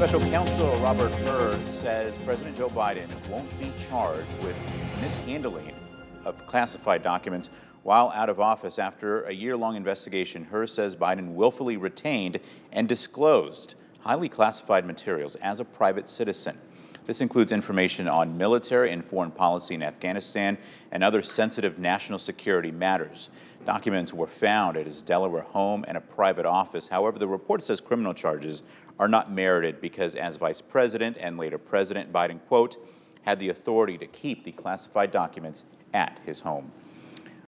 Special counsel Robert Hur says President Joe Biden won't be charged with mishandling of classified documents while out of office after a year-long investigation. Hur says Biden willfully retained and disclosed highly classified materials as a private citizen. This includes information on military and foreign policy in Afghanistan and other sensitive national security matters. Documents were found at his Delaware home and a private office. However, the report says criminal charges are not merited because as vice president and later president, Biden, quote, had the authority to keep the classified documents at his home.